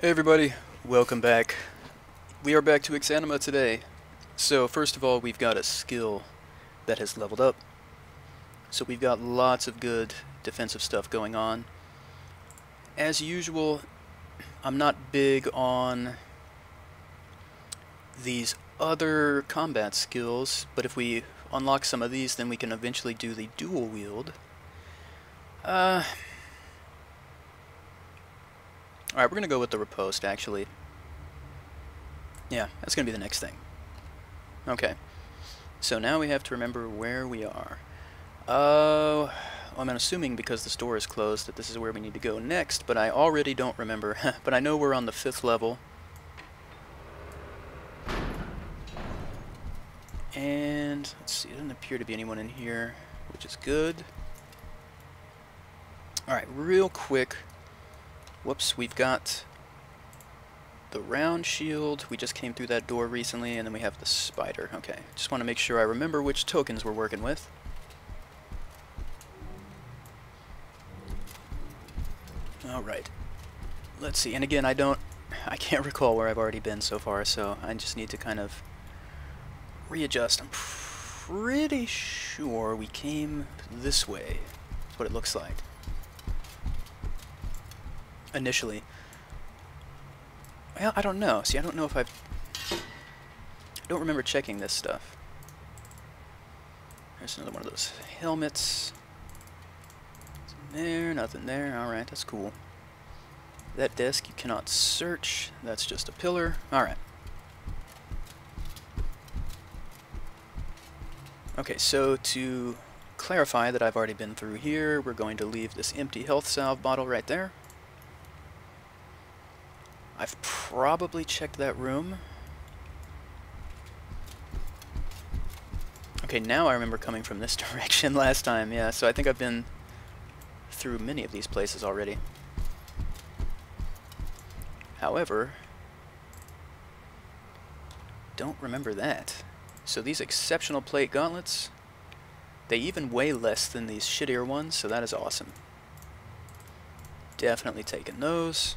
Hey everybody, welcome back. We are back to Exanima today. So first of all, we've got a skill that has leveled up. So we've got lots of good defensive stuff going on. As usual, I'm not big on these other combat skills, but if we unlock some of these, then we can eventually do the dual wield. Uh, Alright, we're going to go with the riposte, actually. Yeah, that's going to be the next thing. Okay. So now we have to remember where we are. Uh, I'm assuming because the store is closed that this is where we need to go next, but I already don't remember. but I know we're on the fifth level. And, let's see, it doesn't appear to be anyone in here, which is good. Alright, real quick, Whoops, we've got the round shield. We just came through that door recently, and then we have the spider. Okay, just want to make sure I remember which tokens we're working with. Alright. Let's see, and again, I don't... I can't recall where I've already been so far, so I just need to kind of readjust. I'm pretty sure we came this way. That's what it looks like initially. Well, I don't know. See, I don't know if I've... I don't remember checking this stuff. There's another one of those helmets. Nothing there, nothing there. Alright, that's cool. That desk you cannot search. That's just a pillar. Alright. Okay, so to clarify that I've already been through here, we're going to leave this empty health salve bottle right there. I've probably checked that room. Okay, now I remember coming from this direction last time, yeah, so I think I've been through many of these places already. However, don't remember that. So these exceptional plate gauntlets, they even weigh less than these shittier ones, so that is awesome. Definitely taking those.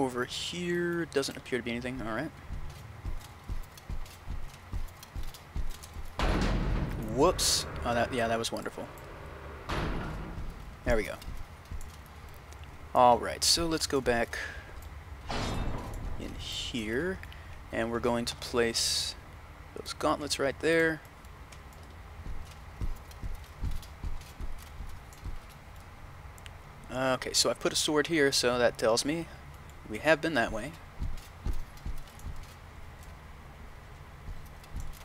Over here doesn't appear to be anything. Alright. Whoops. Oh, that yeah, that was wonderful. There we go. Alright, so let's go back in here. And we're going to place those gauntlets right there. Okay, so I put a sword here, so that tells me we have been that way.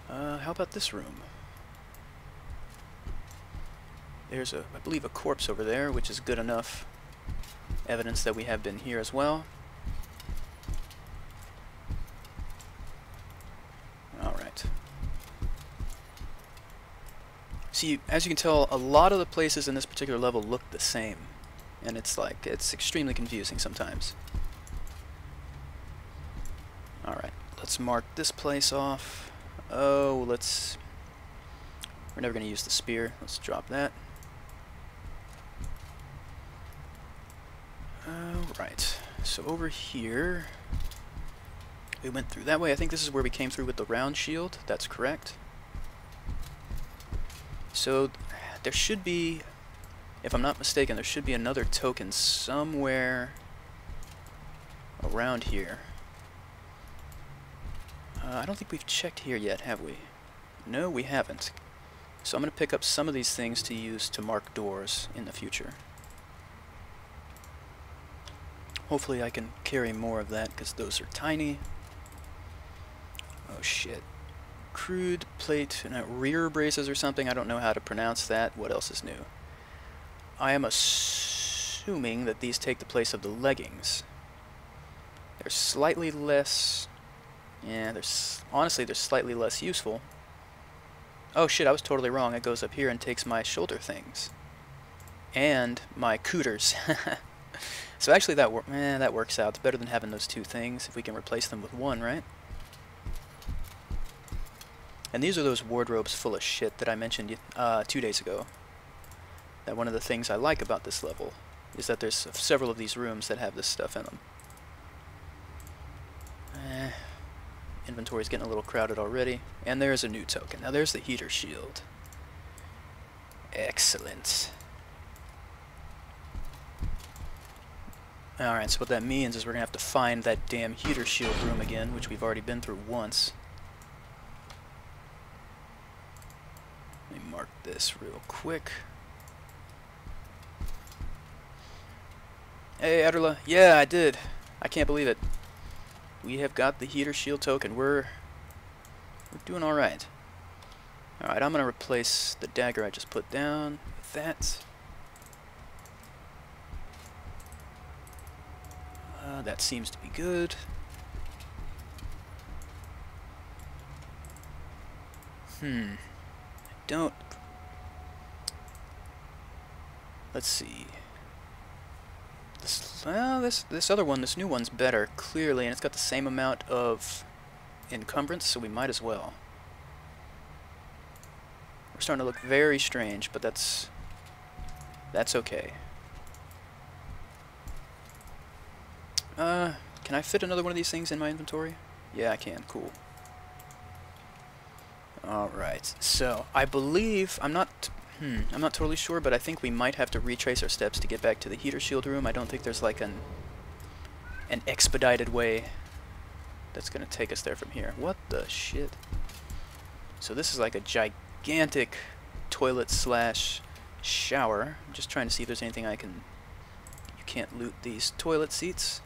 Uh, how about this room? There's a, I believe, a corpse over there, which is good enough evidence that we have been here as well. Alright. See, as you can tell, a lot of the places in this particular level look the same. And it's like, it's extremely confusing sometimes. Alright, let's mark this place off. Oh, let's... We're never going to use the spear. Let's drop that. Alright, so over here... We went through that way. I think this is where we came through with the round shield. That's correct. So, there should be... If I'm not mistaken, there should be another token somewhere around here. Uh, I don't think we've checked here yet, have we? No, we haven't. So I'm going to pick up some of these things to use to mark doors in the future. Hopefully I can carry more of that, because those are tiny. Oh shit. Crude plate, no, rerebraces or something, I don't know how to pronounce that. What else is new? I am assuming that these take the place of the leggings. They're slightly less yeah, there's honestly they're slightly less useful. Oh shit, I was totally wrong. It goes up here and takes my shoulder things. And my couters. so actually that, wor eh, that works out. It's better than having those two things if we can replace them with one, right? And these are those wardrobes full of shit that I mentioned uh, two days ago. That one of the things I like about this level is that there's several of these rooms that have this stuff in them. Eh, inventory's getting a little crowded already. And there's a new token. Now there's the heater shield. Excellent. Alright, so what that means is we're going to have to find that damn heater shield room again, which we've already been through once. Let me mark this real quick. Hey, Adderla. Yeah, I did. I can't believe it. We have got the heater shield token. We're, we're doing alright. Alright, I'm going to replace the dagger I just put down with that. Uh, that seems to be good. Hmm. I don't... Let's see. This, well, this, this other one, this new one's better, clearly, and it's got the same amount of encumbrance, so we might as well. We're starting to look very strange, but that's... That's okay. Uh, can I fit another one of these things in my inventory? Yeah, I can. Cool. Alright, so I believe, I'm not, hmm, I'm not totally sure, but I think we might have to retrace our steps to get back to the heater shield room. I don't think there's like an, an expedited way that's going to take us there from here. What the shit? So this is like a gigantic toilet slash shower. I'm just trying to see if there's anything I can... You can't loot these toilet seats.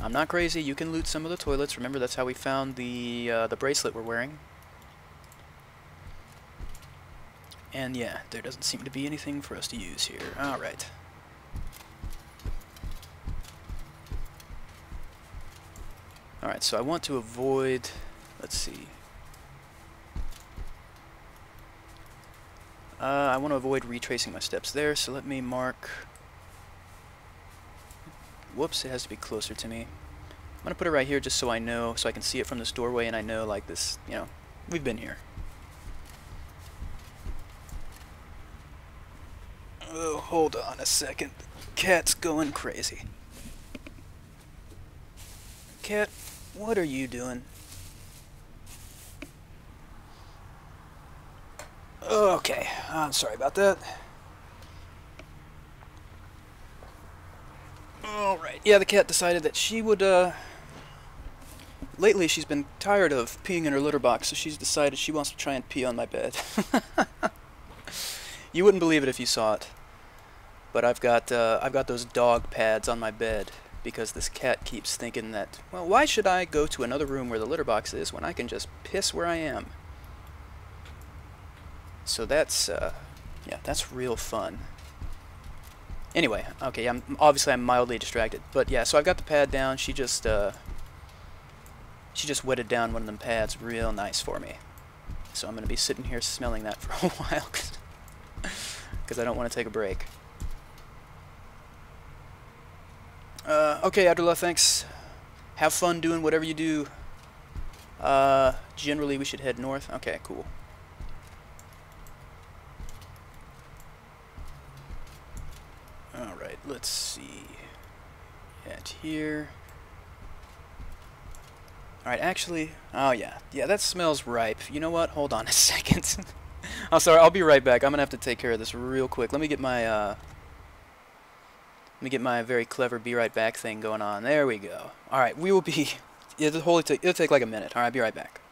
I'm not crazy. You can loot some of the toilets. Remember, that's how we found the uh, the bracelet we're wearing. And yeah, there doesn't seem to be anything for us to use here. Alright. Alright, so I want to avoid... Let's see. Uh, I want to avoid retracing my steps there, so let me mark... Whoops, it has to be closer to me. I'm going to put it right here just so I know, so I can see it from this doorway and I know, like, this, you know, we've been here. Oh, hold on a second. Cat's going crazy. Cat, what are you doing? Okay, I'm sorry about that. Alright, yeah, the cat decided that she would, uh... Lately, she's been tired of peeing in her litter box, so she's decided she wants to try and pee on my bed. you wouldn't believe it if you saw it. But I've got, uh, I've got those dog pads on my bed, because this cat keeps thinking that, well, why should I go to another room where the litter box is when I can just piss where I am? So that's, uh, yeah, that's real fun. Anyway, okay, I'm obviously I'm mildly distracted, but yeah, so I've got the pad down. She just uh, she just wetted down one of them pads real nice for me. So I'm gonna be sitting here smelling that for a while because I don't want to take a break. Uh, okay, Abdullah, thanks. Have fun doing whatever you do. Uh, generally, we should head north. Okay, cool. Alright, let's see. At here. Alright, actually, oh yeah. Yeah, that smells ripe. You know what? Hold on a second. I'm sorry, I'll be right back. I'm gonna have to take care of this real quick. Let me get my, uh... Let me get my very clever be right back thing going on. There we go. Alright, we will be... It'll, it'll take like a minute. Alright, be right back.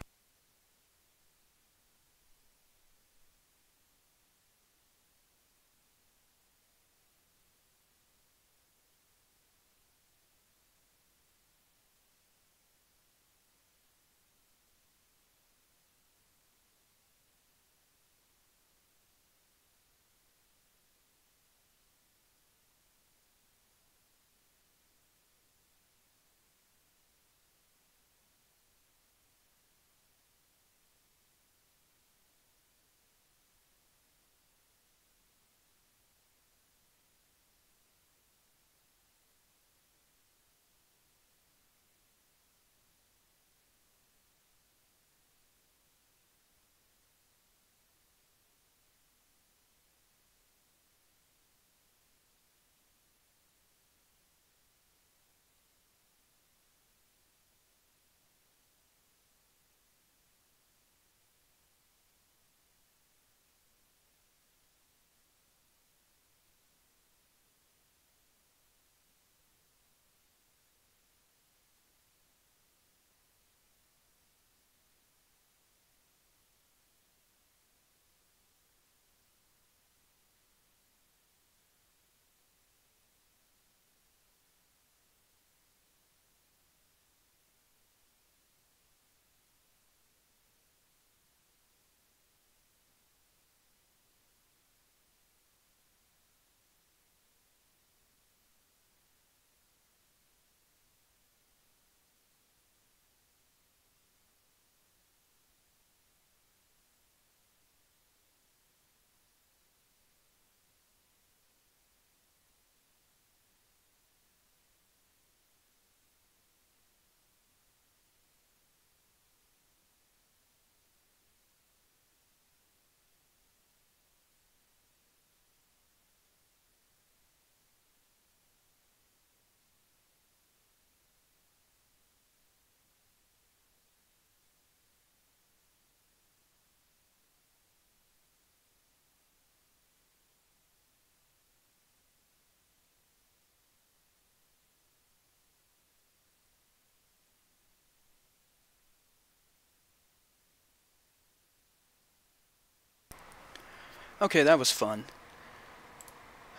Okay, that was fun.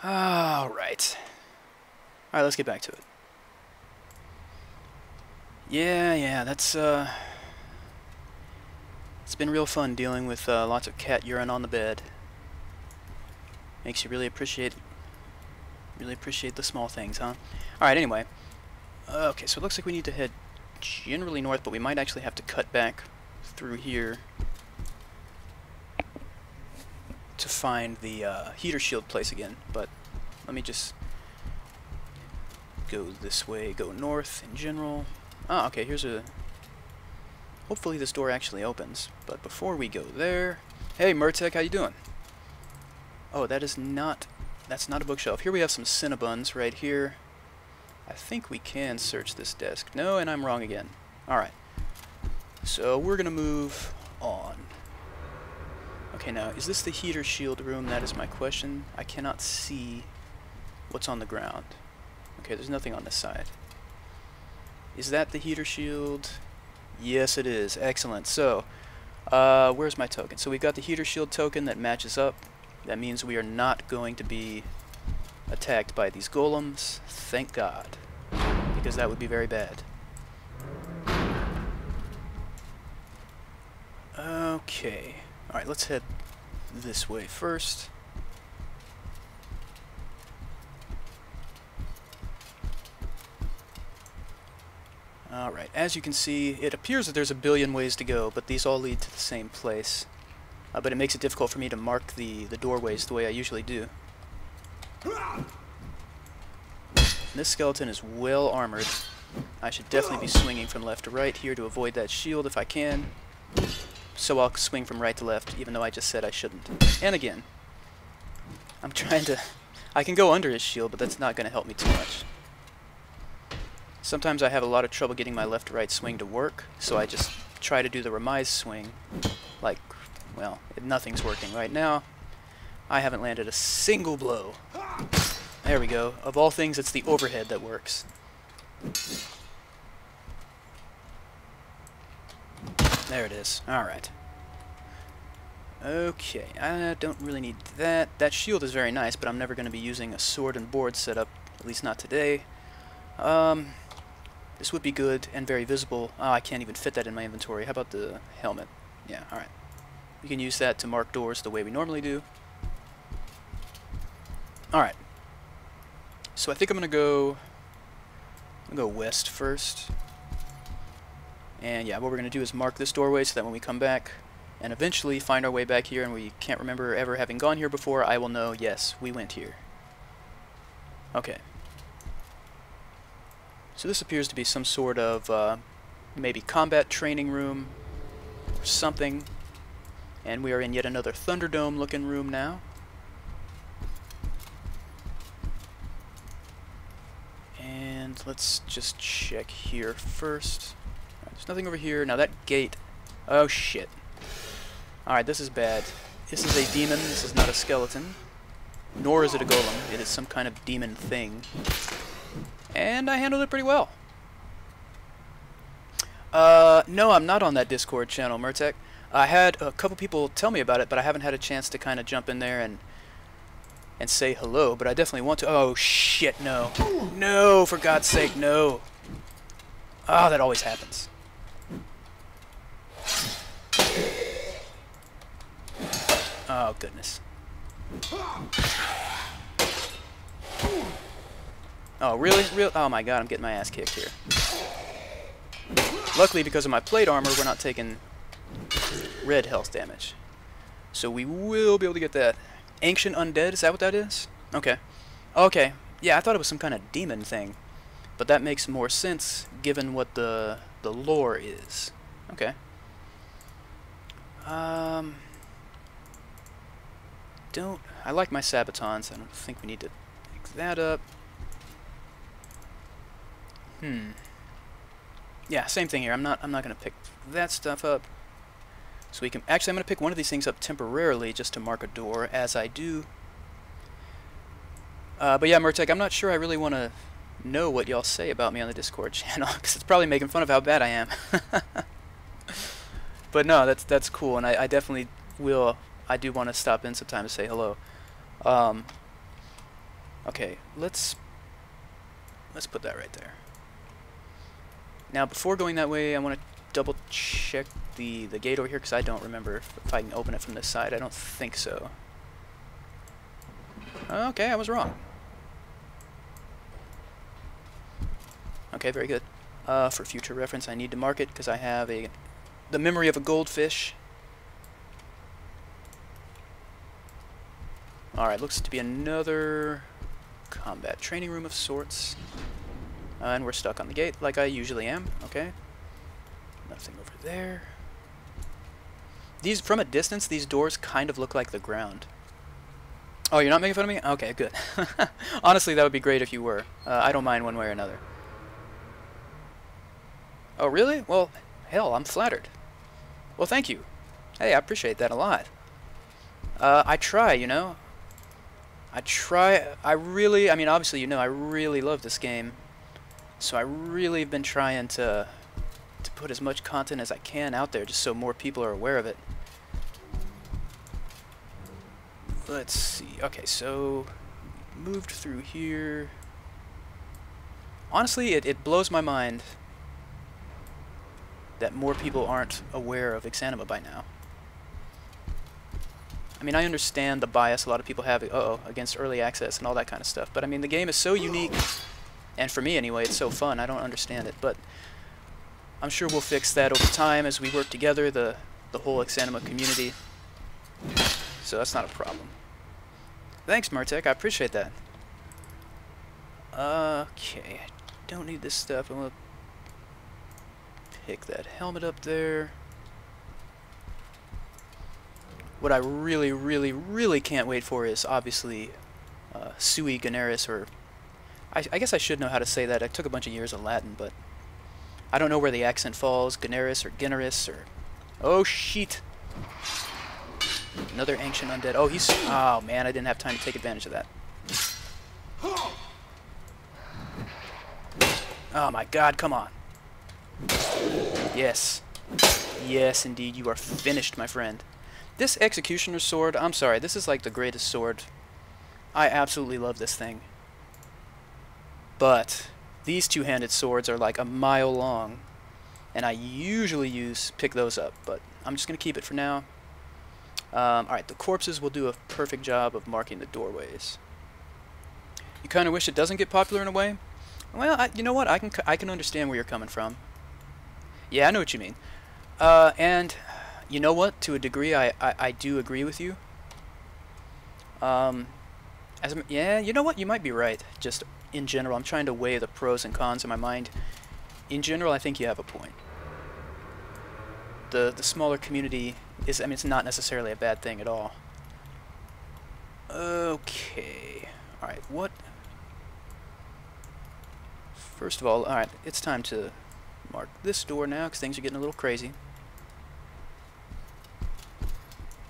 Alright. Alright, let's get back to it. Yeah, yeah, that's, uh... It's been real fun dealing with uh, lots of cat urine on the bed. Makes you really appreciate really appreciate the small things, huh? Alright, anyway. Okay, so it looks like we need to head generally north, but we might actually have to cut back through here to find the uh, heater shield place again. But let me just go this way, go north in general. Ah, okay, here's a... Hopefully this door actually opens. But before we go there... Hey, Mertek, how you doing? Oh, that is not... That's not a bookshelf. Here we have some Cinnabons right here. I think we can search this desk. No, and I'm wrong again. Alright. So we're going to move on. Okay, now, is this the heater shield room? That is my question. I cannot see what's on the ground. Okay, there's nothing on this side. Is that the heater shield? Yes, it is. Excellent. So, uh, where's my token? So we've got the heater shield token that matches up. That means we are not going to be attacked by these golems. Thank God. Because that would be very bad. Okay. Alright, let's head this way first. Alright, as you can see, it appears that there's a billion ways to go, but these all lead to the same place. Uh, but it makes it difficult for me to mark the, the doorways the way I usually do. This skeleton is well armored. I should definitely be swinging from left to right here to avoid that shield if I can. So I'll swing from right to left, even though I just said I shouldn't. And again. I'm trying to... I can go under his shield, but that's not going to help me too much. Sometimes I have a lot of trouble getting my left to right swing to work, so I just try to do the remise swing. Like, well, nothing's working right now. I haven't landed a single blow. There we go. Of all things, it's the overhead that works. There it is. Alright. Okay, I don't really need that. That shield is very nice, but I'm never going to be using a sword and board setup, at least not today. Um, this would be good and very visible. Oh, I can't even fit that in my inventory. How about the helmet? Yeah, alright. We can use that to mark doors the way we normally do. Alright. So I think I'm going to go... To go west first. And yeah, what we're going to do is mark this doorway so that when we come back and eventually find our way back here and we can't remember ever having gone here before, I will know, yes, we went here. Okay. So this appears to be some sort of uh, maybe combat training room or something. And we are in yet another Thunderdome looking room now. And let's just check here first. There's nothing over here. Now that gate... Oh, shit. Alright, this is bad. This is a demon. This is not a skeleton. Nor is it a golem. It is some kind of demon thing. And I handled it pretty well. Uh, no, I'm not on that Discord channel, Mertek. I had a couple people tell me about it, but I haven't had a chance to kind of jump in there and and say hello, but I definitely want to. Oh, shit, no. No, for God's sake, no. Oh, that always happens. Oh, goodness. Oh, really? Real? Oh my god, I'm getting my ass kicked here. Luckily, because of my plate armor, we're not taking red health damage. So we will be able to get that. Ancient Undead, is that what that is? Okay. Okay. Yeah, I thought it was some kind of demon thing. But that makes more sense given what the the lore is. Okay. Um don't I like my Sabatons. I don't think we need to pick that up. Hmm. Yeah, same thing here. I'm not I'm not gonna pick that stuff up. So we can actually I'm gonna pick one of these things up temporarily just to mark a door as I do. Uh, but yeah, Murtek, I'm not sure I really want to know what y'all say about me on the Discord channel because it's probably making fun of how bad I am. but no, that's that's cool, and I, I definitely will I do want to stop in sometime to say hello. Um, okay, let's let's put that right there. Now, before going that way, I want to double check the the gate over here because I don't remember if, I can open it from this side. I don't think so. Okay, I was wrong. Okay, very good. Uh, for future reference, I need to mark it because I have a the memory of a goldfish. Alright, looks to be another combat training room of sorts. Uh, and we're stuck on the gate, like I usually am. Okay. Nothing over there. These, from a distance, these doors kind of look like the ground. Oh, you're not making fun of me? Okay, good. Honestly, that would be great if you were. Uh, I don't mind one way or another. Oh, really? Well, hell, I'm flattered. Well, thank you. Hey, I appreciate that a lot. Uh, I try, you know. I try, I really, I mean, obviously, you know, I really love this game. So I really have been trying to, to put as much content as I can out there just so more people are aware of it. Let's see. Okay, so moved through here. Honestly, it, it blows my mind that more people aren't aware of Exanima by now. I mean, I understand the bias a lot of people have uh oh against early access and all that kind of stuff, but I mean, the game is so unique, and for me anyway, it's so fun, I don't understand it, but I'm sure we'll fix that over time as we work together, the, the whole Exanima community, so that's not a problem. Thanks, Martek, I appreciate that. Okay, I don't need this stuff, I'm gonna pick that helmet up there. What I really, really, really can't wait for is obviously uh, sui generis, or I, I, guess I should know how to say that. I took a bunch of years of Latin, but I don't know where the accent falls, generis or generis or... Oh, shit! Another ancient undead. Oh, he's... Oh, man, I didn't have time to take advantage of that. Oh my god, come on. Yes. Yes, indeed, you are finished, my friend. This Executioner's sword, I'm sorry, this is like the greatest sword. I absolutely love this thing. But these two-handed swords are like a mile long, and I usually use pick those up, but I'm just going to keep it for now. Um, Alright, the corpses will do a perfect job of marking the doorways. You kind of wish it doesn't get popular in a way? Well, I, you know what? I can I can understand where you're coming from. Yeah, I know what you mean. Uh, and you know what? To a degree, I, I, I do agree with you. Um, as yeah, you know what? You might be right. Just in general, I'm trying to weigh the pros and cons in my mind. In general, I think you have a point. The the smaller community is, I mean, it's not necessarily a bad thing at all. Okay. Alright, what... First of all, alright, it's time to mark this door now, because things are getting a little crazy.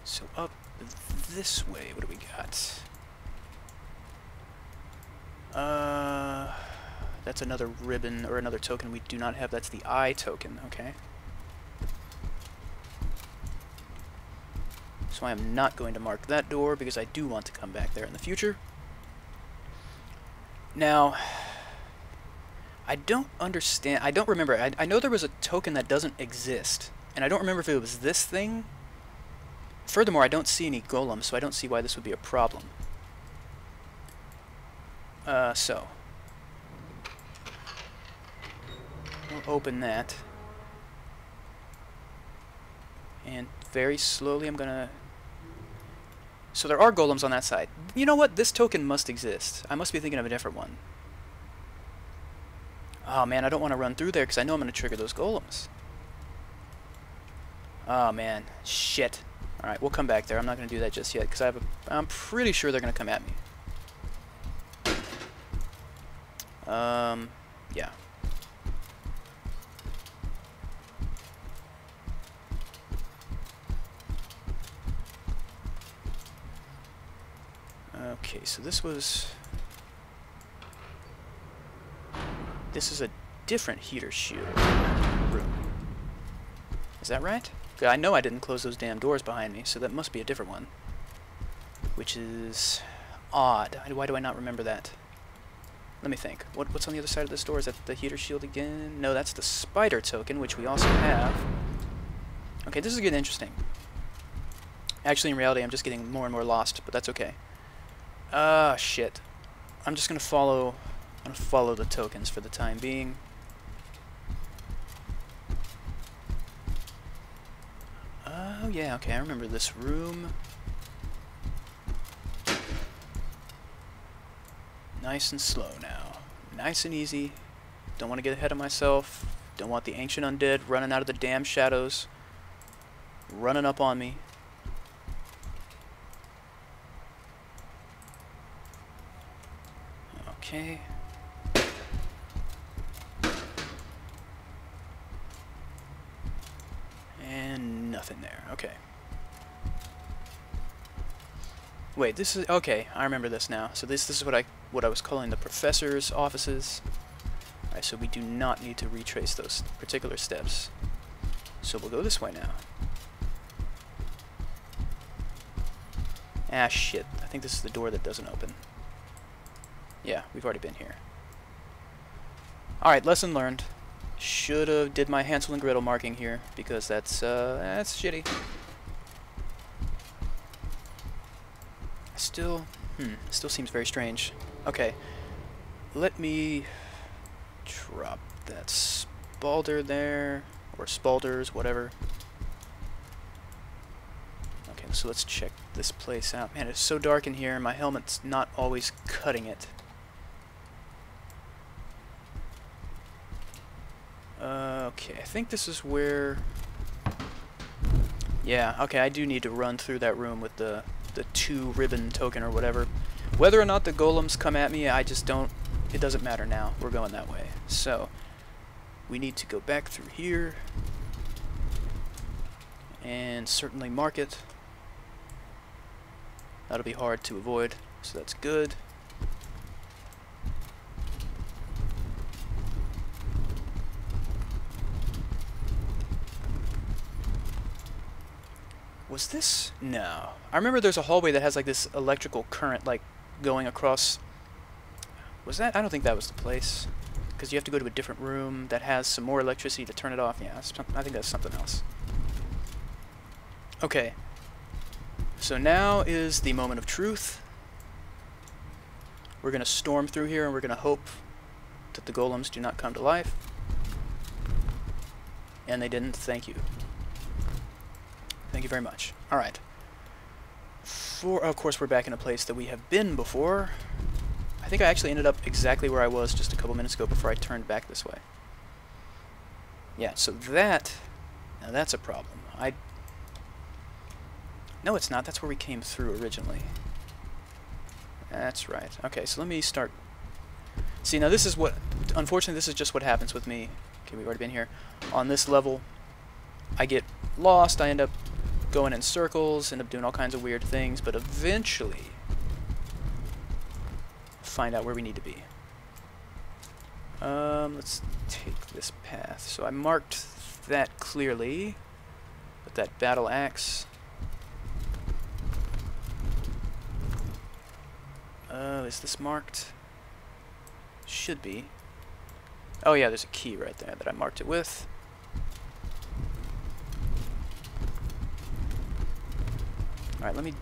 So up this way, what do we got? Uh, that's another ribbon, or another token we do not have. That's the eye token, okay. So I am not going to mark that door, because I do want to come back there in the future. Now, I don't understand, I don't remember, I, I know there was a token that doesn't exist, and I don't remember if it was this thing, Furthermore, I don't see any golems, so I don't see why this would be a problem. Uh, so. We'll open that. And very slowly I'm gonna... So there are golems on that side. You know what? This token must exist. I must be thinking of a different one. Oh man, I don't want to run through there because I know I'm going to trigger those golems. Oh man, shit. Alright, we'll come back there. I'm not going to do that just yet, because I have a, I'm pretty sure they're going to come at me. Um, yeah. Okay, so this was... This is a different heater shield room. Is that right? I know I didn't close those damn doors behind me, so that must be a different one. Which is odd. Why do I not remember that? Let me think. What, what's on the other side of this door? Is that the heater shield again? No, that's the spider token, which we also have. Okay, this is getting interesting. Actually, in reality, I'm just getting more and more lost, but that's okay. Ah, uh, shit. I'm just gonna follow... I'm gonna follow the tokens for the time being. Oh, yeah, okay, I remember this room. Nice and slow now. Nice and easy. Don't want to get ahead of myself. Don't want the ancient undead running out of the damn shadows. Running up on me. Okay. And nothing there. Okay. Wait, this is okay. I remember this now. So this this is what I what I was calling the professor's offices. Alright, so we do not need to retrace those particular steps. So we'll go this way now. Ah, shit. I think this is the door that doesn't open. Yeah, we've already been here. Alright, lesson learned. Should've did my Hansel and Gretel marking here, because that's, uh, that's shitty. Still, hmm, still seems very strange. Okay, let me drop that Spalder there, or Spalders, whatever. Okay, so let's check this place out. Man, it's so dark in here, my helmet's not always cutting it. Uh, okay, I think this is where... Yeah, okay, I do need to run through that room with the, the two ribbon token or whatever. Whether or not the golems come at me, I just don't... It doesn't matter now. We're going that way. So, we need to go back through here. And certainly mark it. That'll be hard to avoid, so that's good. Was this? No. I remember there's a hallway that has like this electrical current like going across... Was that? I don't think that was the place. Because you have to go to a different room that has some more electricity to turn it off. Yeah, I think that's something else. Okay. So now is the moment of truth. We're going to storm through here and we're going to hope that the golems do not come to life. And they didn't. Thank you. Thank you very much. Alright for, of course, we're back in a place that we have been before. I think I actually ended up exactly where I was just a couple minutes ago before I turned back this way. Yeah, so that, now that's a problem. I, no it's not, that's where we came through originally. That's right. Okay, so let me start, see now this is what, unfortunately this is just what happens with me. Okay, we've already been here. On this level, I get lost, I end up going in circles, end up doing all kinds of weird things, but eventually find out where we need to be. Um, let's take this path. So I marked that clearly with that battle axe. Uh, is this marked? Should be. Oh yeah, there's a key right there that I marked it with. Alright, let me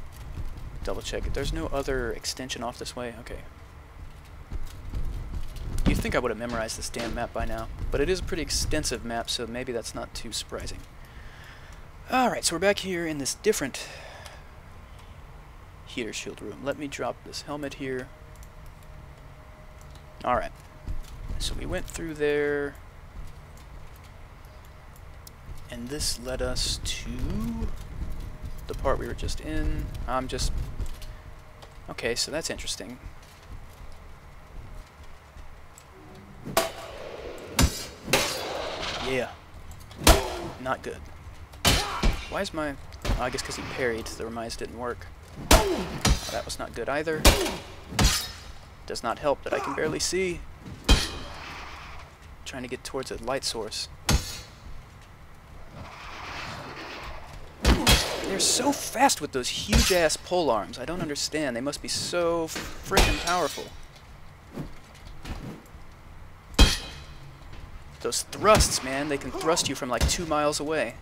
double check. There's no other extension off this way? Okay. You'd think I would have memorized this damn map by now, but it is a pretty extensive map, so maybe that's not too surprising. Alright, so we're back here in this different heater shield room. Let me drop this helmet here. Alright. So we went through there. And this led us to the part we were just in. I'm just... Okay, so that's interesting. Yeah. Not good. Why is my... Oh, I guess because he parried, the remise didn't work. Oh, that was not good either. Does not help that I can barely see. Trying to get towards a light source. They're so fast with those huge-ass pole arms. I don't understand. They must be so freaking powerful. Those thrusts, man, they can thrust you from like two miles away.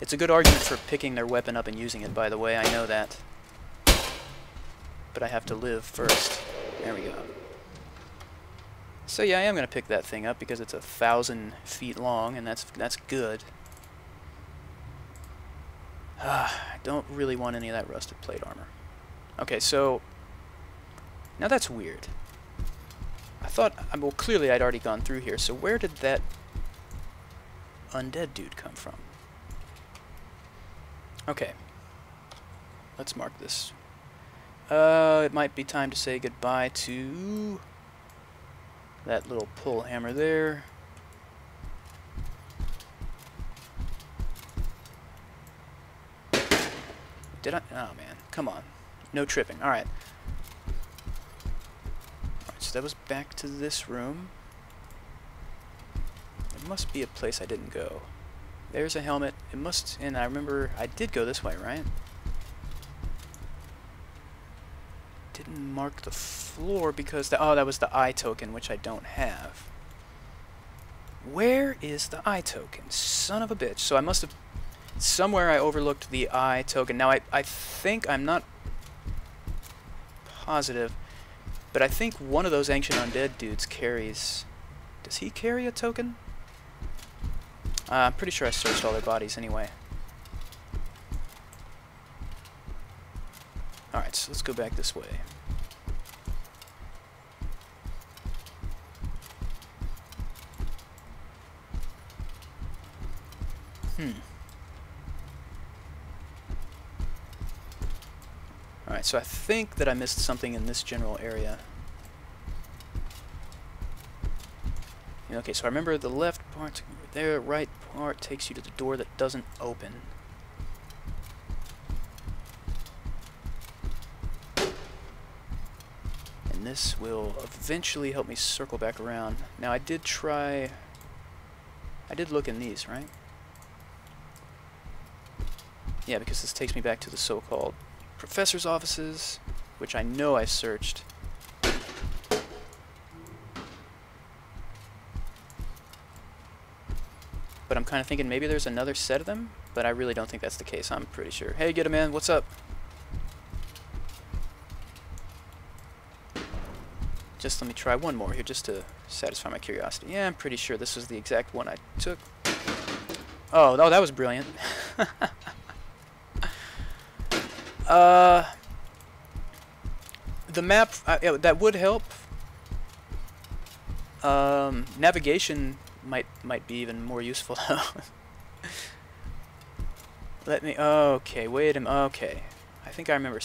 It's a good argument for picking their weapon up and using it, by the way, I know that. But I have to live first. There we go. So yeah, I am going to pick that thing up because it's a thousand feet long, and that's that's good. I don't really want any of that rusted plate armor. Okay, so... Now that's weird. I thought, well, clearly I'd already gone through here, so where did that undead dude come from? Okay. Let's mark this. Uh, it might be time to say goodbye to that little pull hammer there. Did I? Oh, man. Come on. No tripping. Alright. Alright, so that was back to this room. There must be a place I didn't go. There's a helmet. It must, and I remember I did go this way, right? Didn't mark the floor because, the, oh, that was the eye token, which I don't have. Where is the eye token? Son of a bitch. So I must have, somewhere I overlooked the eye token. Now, I, I think, I'm not positive, but I think one of those Ancient Undead dudes carries... Does he carry a token? Uh, I'm pretty sure I searched all their bodies anyway. Alright, so let's go back this way. Hmm. Alright, so I think that I missed something in this general area. Okay, so I remember the left part there, right part takes you to the door that doesn't open. And this will eventually help me circle back around. Now I did try... I did look in these, right? Yeah, because this takes me back to the so-called professor's offices, which I know I searched. But I'm kind of thinking maybe there's another set of them, but I really don't think that's the case. I'm pretty sure. Hey, get a man, what's up? Just let me try one more here just to satisfy my curiosity. Yeah, I'm pretty sure this was the exact one I took. Oh, oh that was brilliant. Uh, the map, uh, yeah, that would help. Um, navigation might might be even more useful though. Let me, okay, wait a minute, okay. I think I remember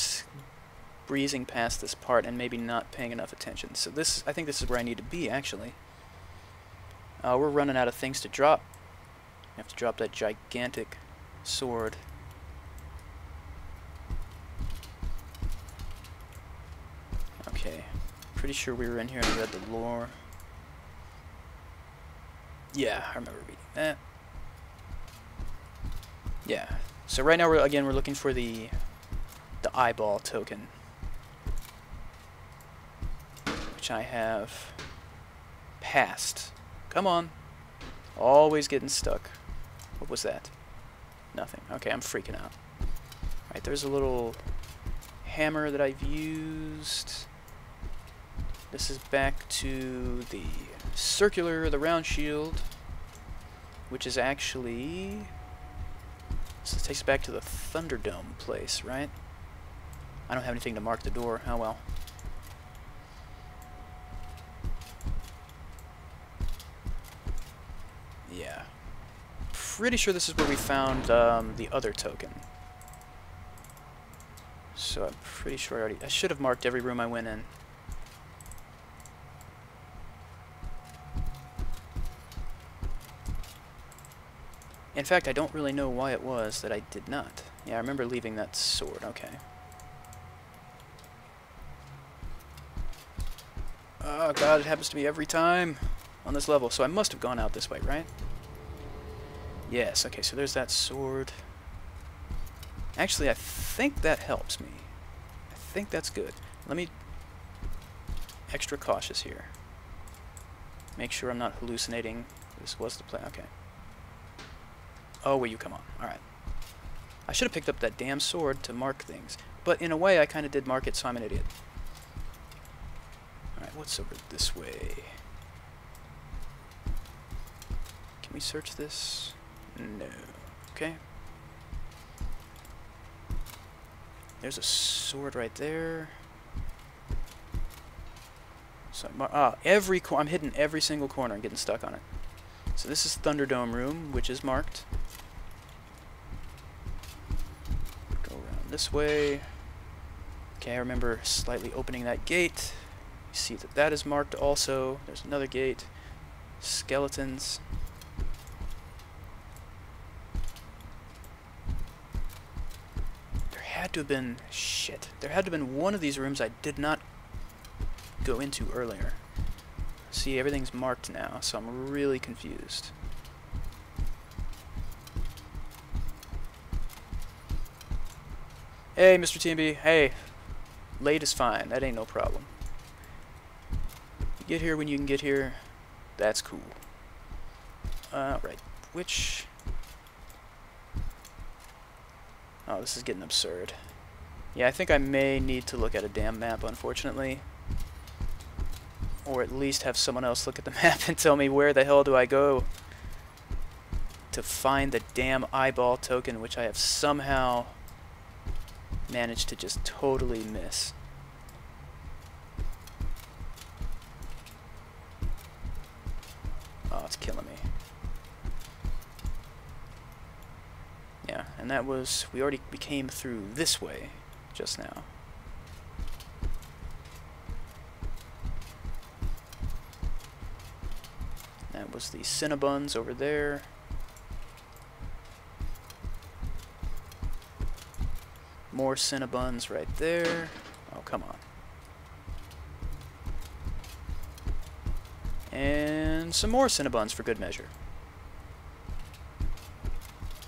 breezing past this part and maybe not paying enough attention. So this, I think this is where I need to be, actually. Uh, we're running out of things to drop. I have to drop that gigantic sword. Pretty sure we were in here and read the lore. Yeah, I remember reading that. Yeah. So right now, we're again, we're looking for the the eyeball token. Which I have passed. Come on. Always getting stuck. What was that? Nothing. Okay, I'm freaking out. Alright, there's a little hammer that I've used. This is back to the circular, the round shield, which is actually... So this takes back to the Thunderdome place, right? I don't have anything to mark the door. Oh well. Yeah. Pretty sure this is where we found um, the other token. So I'm pretty sure I already... I should have marked every room I went in. In fact, I don't really know why it was that I did not. Yeah, I remember leaving that sword. Okay. Oh god, it happens to me every time on this level. So I must have gone out this way, right? Yes, okay, so there's that sword. Actually, I think that helps me. I think that's good. Let me... Extra cautious here. Make sure I'm not hallucinating. This was the plan. Okay. Oh, will you come on. Alright. I should have picked up that damn sword to mark things. But in a way, I kind of did mark it, so I'm an idiot. Alright, what's over this way? Can we search this? No. Okay. There's a sword right there. So, ah, every I'm hitting every single corner and getting stuck on it. So this is Thunderdome room, which is marked. Go around this way. Okay, I remember slightly opening that gate. You see that that is marked also. There's another gate. Skeletons. There had to have been... Shit. There had to have been one of these rooms I did not go into earlier. See, everything's marked now, so I'm really confused. Hey, Mr. TMB. Hey. Late is fine. That ain't no problem. You get here when you can get here. That's cool. Uh, right. Which... Oh, this is getting absurd. Yeah, I think I may need to look at a damn map, unfortunately or at least have someone else look at the map and tell me where the hell do I go to find the damn eyeball token which I have somehow managed to just totally miss. Oh, it's killing me. Yeah, and that was, we already we came through this way just now. That was the Cinnabons over there. More Cinnabons right there. Oh, come on. And some more Cinnabons for good measure.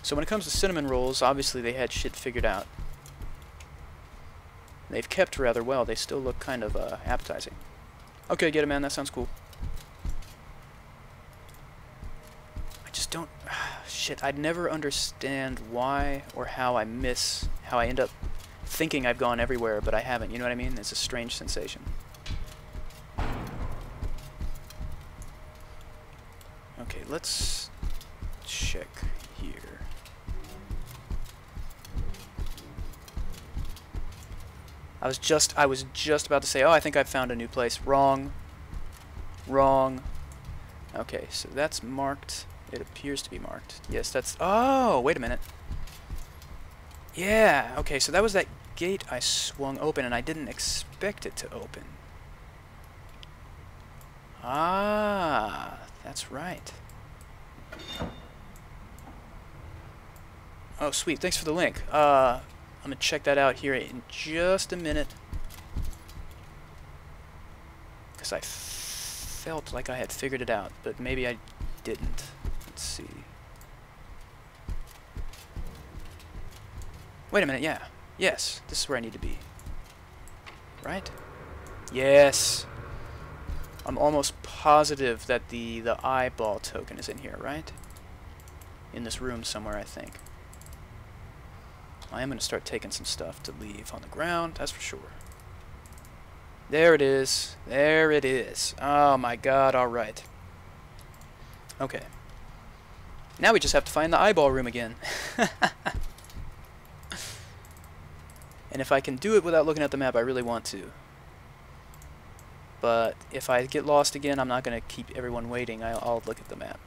So when it comes to cinnamon rolls, obviously they had shit figured out. They've kept rather well. They still look kind of uh, appetizing. Okay, get it, man. That sounds cool. I just don't... Shit, I'd never understand why or how I miss... How I end up thinking I've gone everywhere, but I haven't. You know what I mean? It's a strange sensation. Okay, let's check here. I was just I was just about to say, oh, I think I've found a new place. Wrong. Wrong. Okay, so that's marked. It appears to be marked. Yes, that's... Oh, wait a minute. Yeah, okay, so that was that gate I swung open, and I didn't expect it to open. Ah, that's right. Oh, sweet. Thanks for the link. Uh, I'm going to check that out here in just a minute. Because I felt like I had figured it out, but maybe I didn't. Let's see. Wait a minute, yeah. Yes, this is where I need to be. Right? Yes. I'm almost positive that the, the eyeball token is in here, right? In this room somewhere, I think. I am going to start taking some stuff to leave on the ground, that's for sure. There it is. There it is. Oh my god, alright. Okay. Now we just have to find the eyeball room again. and if I can do it without looking at the map, I really want to. But if I get lost again, I'm not going to keep everyone waiting. I'll, I'll look at the map.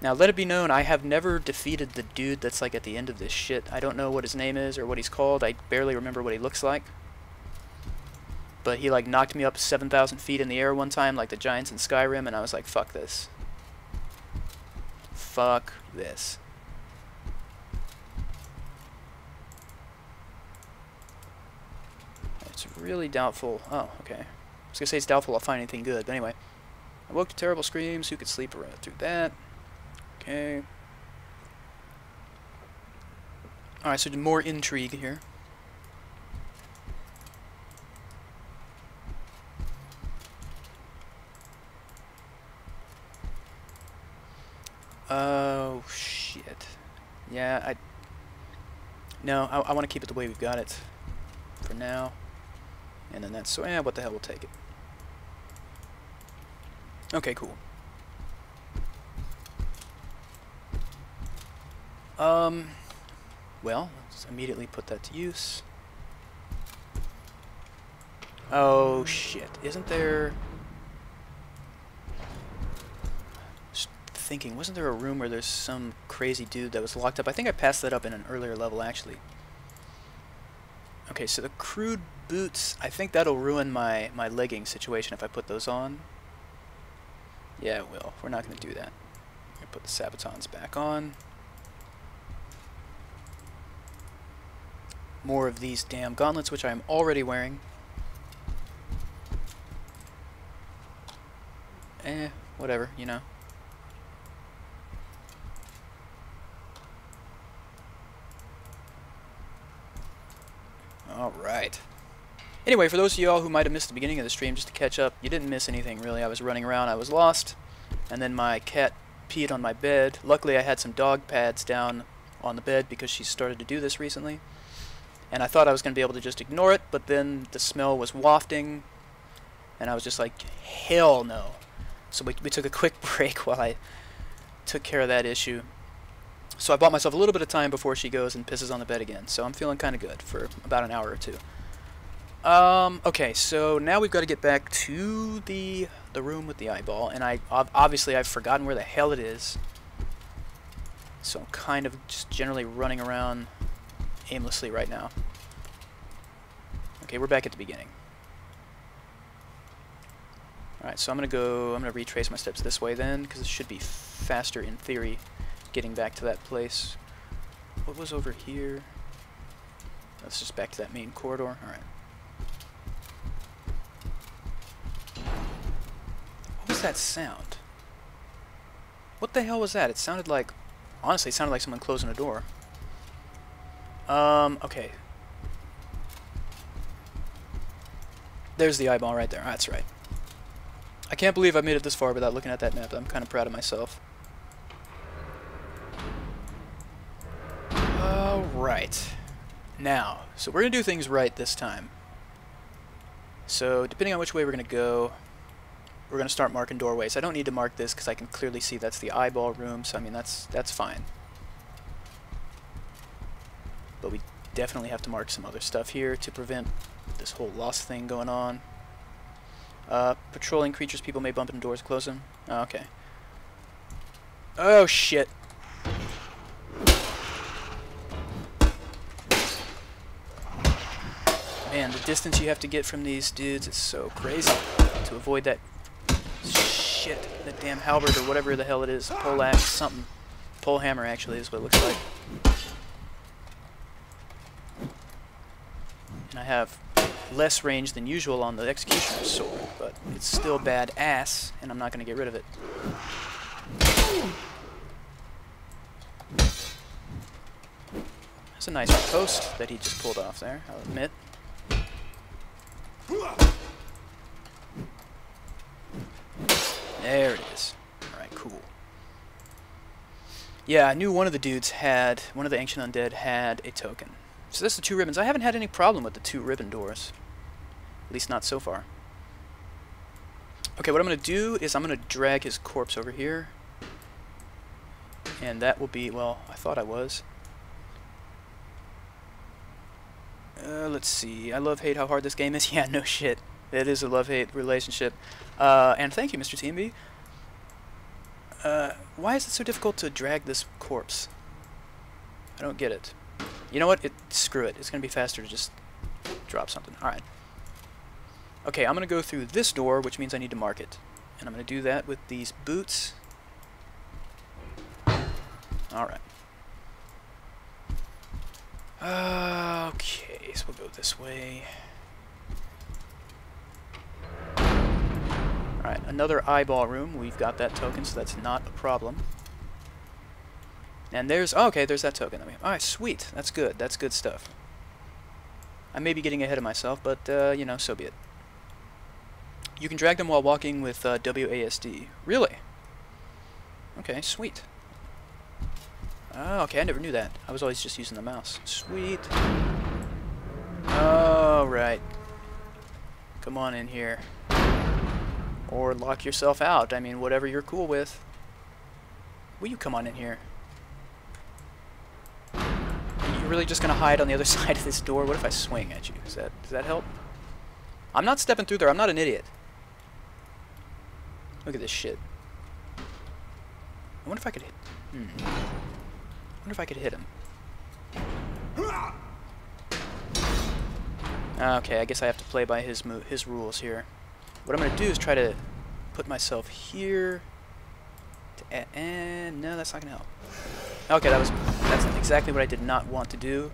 Now, let it be known, I have never defeated the dude that's like at the end of this shit. I don't know what his name is or what he's called. I barely remember what he looks like. But he like knocked me up 7,000 feet in the air one time like the giants in Skyrim and I was like, fuck this. Fuck this. It's really doubtful. Oh, okay. I was gonna say it's doubtful I'll find anything good, but anyway. I woke to terrible screams. Who could sleep through that? Okay. Alright, so more intrigue here. Oh, shit. Yeah, I... No, I, I want to keep it the way we've got it for now. And then that's... So, yeah, what the hell, we'll take it. Okay, cool. Um, well, let's immediately put that to use. Oh, shit. Isn't there... Just thinking, wasn't there a room where there's some crazy dude that was locked up? I think I passed that up in an earlier level, actually. Okay, so the crude boots, I think that'll ruin my, my legging situation if I put those on. Yeah, it will. We're not going to do that. I'm gonna put the Sabatons back on. More of these damn gauntlets, which I am already wearing. Eh, whatever, you know. Alright. Anyway, for those of y'all who might have missed the beginning of the stream, just to catch up, you didn't miss anything really. I was running around, I was lost, and then my cat peed on my bed. Luckily, I had some dog pads down on the bed because she started to do this recently. And I thought I was going to be able to just ignore it, but then the smell was wafting, and I was just like, hell no. So we, we took a quick break while I took care of that issue. So I bought myself a little bit of time before she goes and pisses on the bed again. So I'm feeling kind of good for about an hour or two. Um, okay, so now we've got to get back to the the room with the eyeball, and I obviously I've forgotten where the hell it is. So I'm kind of just generally running around aimlessly right now. Okay, we're back at the beginning. Alright, so I'm going to go, I'm going to retrace my steps this way then, because it should be faster in theory getting back to that place. What was over here? Let's just back to that main corridor. Alright. What was that sound? What the hell was that? It sounded like... Honestly, it sounded like someone closing a door. Um, okay. There's the eyeball right there. That's right. I can't believe I made it this far without looking at that map. I'm kind of proud of myself. Alright. Now, so we're going to do things right this time. So, depending on which way we're going to go, we're going to start marking doorways. I don't need to mark this because I can clearly see that's the eyeball room, so I mean, that's, that's fine. But we definitely have to mark some other stuff here to prevent this whole lost thing going on. Uh, patrolling creatures people may bump into doors, close them. Oh, okay. Oh, shit. Man, the distance you have to get from these dudes is so crazy to avoid that shit. That damn halberd or whatever the hell it is. Pole axe, something. Pole hammer actually is what it looks like. And I have less range than usual on the executioner's sword, but it's still bad ass, and I'm not going to get rid of it. That's a nice post that he just pulled off there, I'll admit. There it is. Alright, cool. Yeah, I knew one of the dudes had, one of the Ancient Undead had a token. So that's the two ribbons. I haven't had any problem with the two ribbon doors. At least not so far. Okay, what I'm going to do is I'm going to drag his corpse over here. And that will be, well, I thought I was. Uh, let's see. I love hate how hard this game is. Yeah, no shit. It is a love-hate relationship. Uh, and thank you, Mr. TMB. Uh, why is it so difficult to drag this corpse? I don't get it. You know what? It, screw it. It's going to be faster to just drop something. Alright. Okay, I'm going to go through this door, which means I need to mark it. And I'm going to do that with these boots. Alright. Okay, so we'll go this way. Alright, another eyeball room. We've got that token, so that's not a problem. And there's... Oh, okay, there's that token. Alright, sweet. That's good. That's good stuff. I may be getting ahead of myself, but, uh, you know, so be it. You can drag them while walking with uh, WASD. Really? Okay, sweet. Oh, okay, I never knew that. I was always just using the mouse. Sweet. Alright. Come on in here. Or lock yourself out. I mean, whatever you're cool with. Will you come on in here? You're really just gonna hide on the other side of this door? What if I swing at you? Does that, does that help? I'm not stepping through there. I'm not an idiot. Look at this shit. I wonder if I could hit... Hmm. Wonder if I could hit him. Ah, okay, I guess I have to play by his his rules here. What I'm going to do is try to put myself here. And no, that's not going to help. Okay, that was that's exactly what I did not want to do.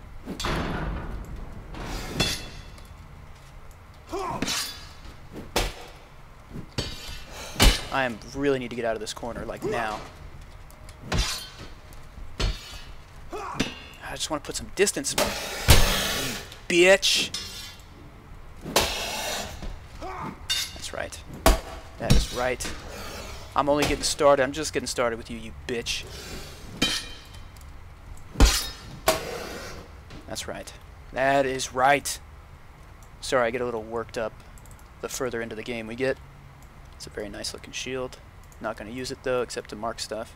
I really need to get out of this corner, like now. I just want to put some distance. bitch! That's right. That is right. I'm only getting started. I'm just getting started with you, you bitch. That's right. That is right. Sorry, I get a little worked up the further into the game we get. It's a very nice looking shield. Not going to use it though, except to mark stuff.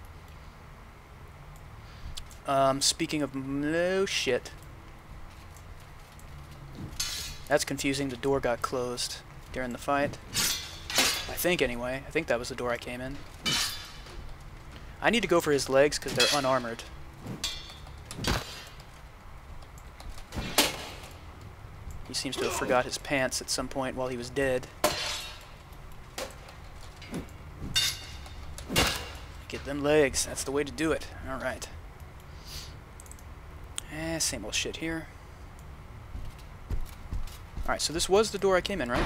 Um, speaking of no shit. That's confusing. The door got closed during the fight. I think anyway. I think that was the door I came in. I need to go for his legs because they're unarmored. He seems to have forgot his pants at some point while he was dead. Get them legs. That's the way to do it. Alright. Eh, same old shit here. Alright, so this was the door I came in, right?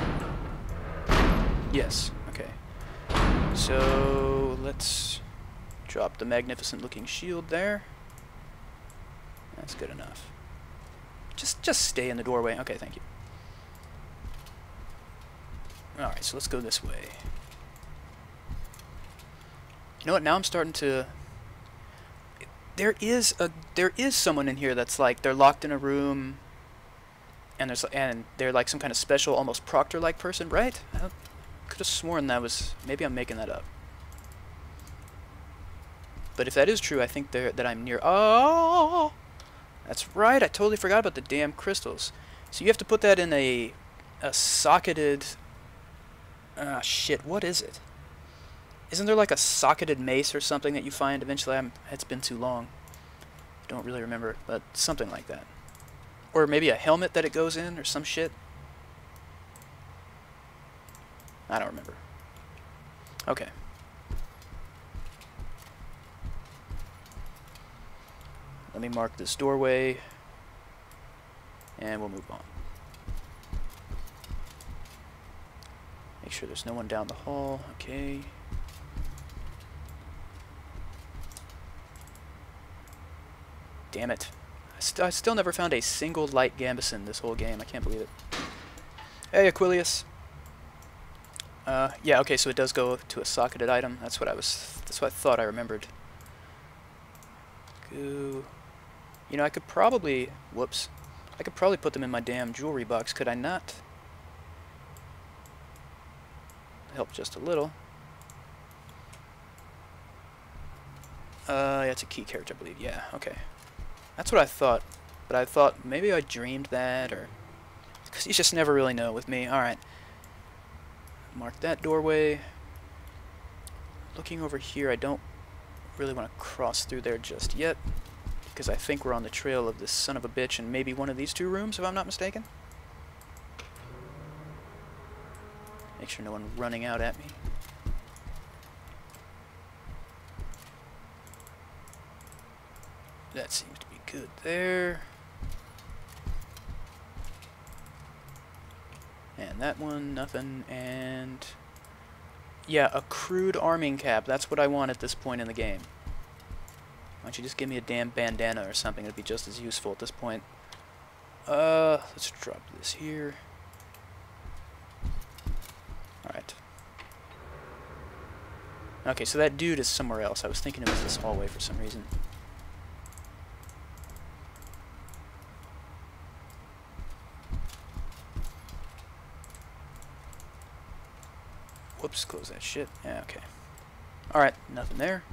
Yes, okay. So, let's drop the magnificent looking shield there. That's good enough. Just, just stay in the doorway. Okay, thank you. Alright, so let's go this way. You know what, now I'm starting to there is a there is someone in here that's like they're locked in a room and there's and they're like some kind of special almost proctor like person right? I could have sworn that was maybe I'm making that up. But if that is true I think that I'm near oh that's right I totally forgot about the damn crystals. So you have to put that in a a socketed ah shit what is it isn't there like a socketed mace or something that you find eventually? I'm, it's been too long. I don't really remember, but something like that. Or maybe a helmet that it goes in or some shit. I don't remember. Okay. Let me mark this doorway. And we'll move on. Make sure there's no one down the hall. Okay. Damn it. I, st I, still never found a single light gambeson this whole game. I can't believe it. Hey, Aquilius. Uh, yeah, okay, so it does go to a socketed item. That's what I was, that's what I thought I remembered. Goo. You know, I could probably, whoops, I could probably put them in my damn jewelry box, could I not? Help just a little. Uh, yeah, it's a key character, I believe. Yeah, okay. That's what I thought. But I thought maybe I dreamed that, or... Because you just never really know with me. Alright. Mark that doorway. Looking over here, I don't really want to cross through there just yet. Because I think we're on the trail of this son of a bitch in maybe one of these two rooms, if I'm not mistaken. Make sure no one running out at me. That seems good there. And that one, nothing, and... Yeah, a crude arming cap. That's what I want at this point in the game. Why don't you just give me a damn bandana or something? It'd be just as useful at this point. Uh, let's drop this here. Alright. Okay, so that dude is somewhere else. I was thinking it was this hallway for some reason. Whoops, close that shit. Yeah, okay. Alright, nothing there.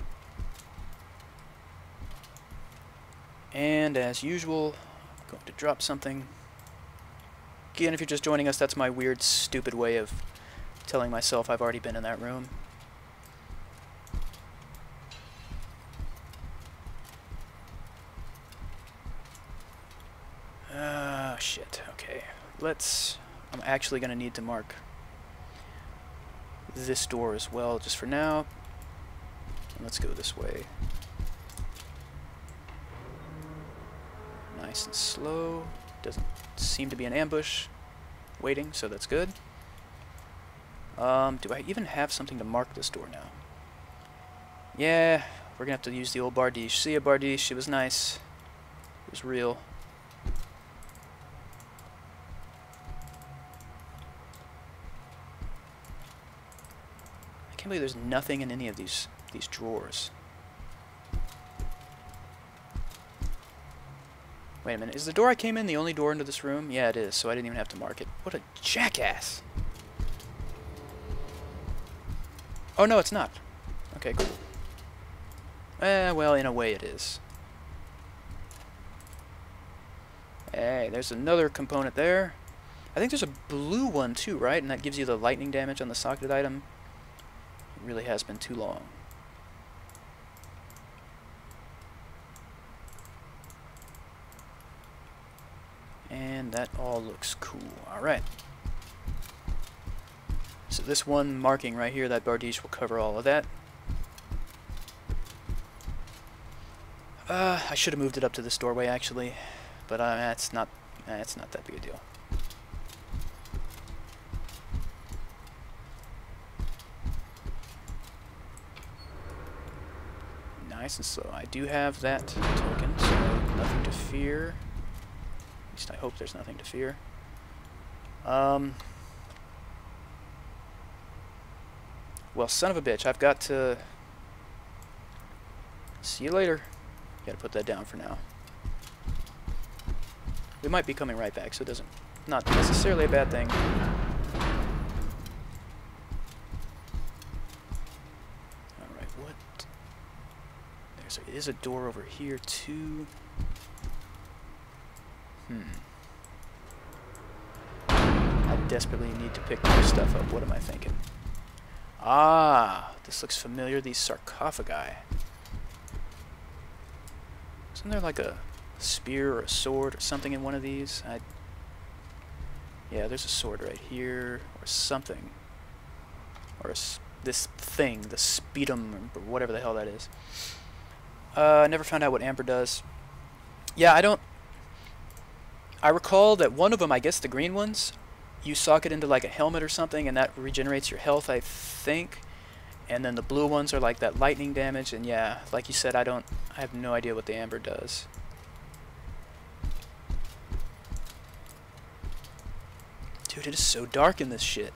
And as usual, I'm going to drop something. Again, if you're just joining us, that's my weird, stupid way of telling myself I've already been in that room. Ah, shit. Okay. Let's... I'm actually going to need to mark this door as well, just for now. Let's go this way. Nice and slow. Doesn't seem to be an ambush waiting, so that's good. Um, do I even have something to mark this door now? Yeah, we're gonna have to use the old Bardiche. See ya, Bardiche. It was nice. It was real. can't believe there's nothing in any of these these drawers. Wait a minute, is the door I came in the only door into this room? Yeah, it is, so I didn't even have to mark it. What a jackass! Oh, no, it's not. Okay, cool. Eh, well, in a way it is. Hey, there's another component there. I think there's a blue one too, right? And that gives you the lightning damage on the socketed item really has been too long. And that all looks cool. Alright. So this one marking right here, that Bardiche will cover all of that. Uh, I should have moved it up to this doorway actually, but uh, that's not that's not that big a deal. And slow. I do have that token, so nothing to fear. At least I hope there's nothing to fear. Um, well, son of a bitch, I've got to... See you later. Gotta put that down for now. We might be coming right back, so it doesn't... Not necessarily a bad thing. There is a door over here too. Hmm. I desperately need to pick more stuff up. What am I thinking? Ah, this looks familiar. These sarcophagi. Isn't there like a spear or a sword or something in one of these? I yeah, there's a sword right here, or something. Or a, this thing, the speedum, or whatever the hell that is. Uh, never found out what amber does. Yeah, I don't... I recall that one of them, I guess the green ones, you sock it into like a helmet or something and that regenerates your health, I think. And then the blue ones are like that lightning damage, and yeah, like you said, I don't... I have no idea what the amber does. Dude, it is so dark in this shit.